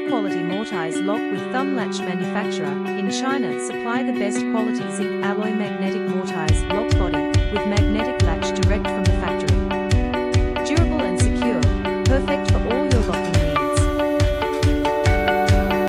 High-quality mortise lock with thumb latch manufacturer, in China supply the best quality zinc alloy magnetic mortise lock body, with magnetic latch direct from the factory. Durable and secure, perfect for all